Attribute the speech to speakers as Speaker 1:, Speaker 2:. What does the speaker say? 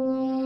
Speaker 1: Mm-hmm.